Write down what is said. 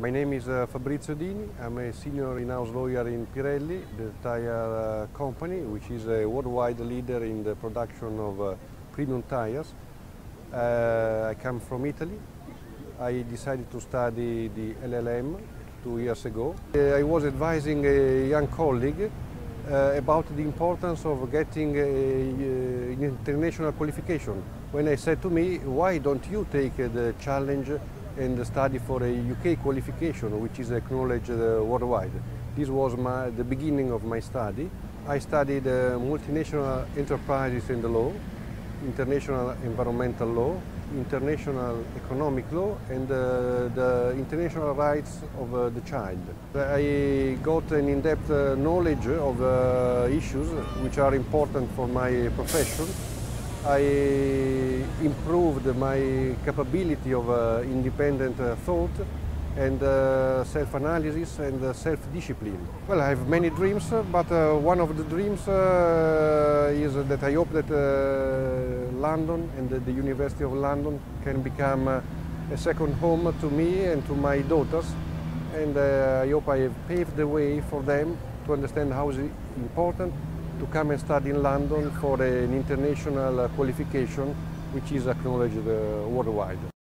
My name is uh, Fabrizio Dini. I'm a senior in-house lawyer in Pirelli, the tire uh, company, which is a worldwide leader in the production of uh, premium tires. Uh, I come from Italy. I decided to study the LLM two years ago. Uh, I was advising a young colleague uh, about the importance of getting an international qualification. When I said to me, why don't you take the challenge and study for a UK qualification, which is acknowledged uh, worldwide. This was my, the beginning of my study. I studied uh, multinational enterprises and law, international environmental law, international economic law and uh, the international rights of uh, the child. I got an in-depth uh, knowledge of uh, issues which are important for my profession. I improved my capability of uh, independent uh, thought and uh, self-analysis and uh, self-discipline. Well, I have many dreams, uh, but uh, one of the dreams is that I hope that London and the, University of London can become a second home to me and to my daughters. And I hope I have paved the way for them to understand how important to come and study in London for an international qualification which is acknowledged uh, worldwide.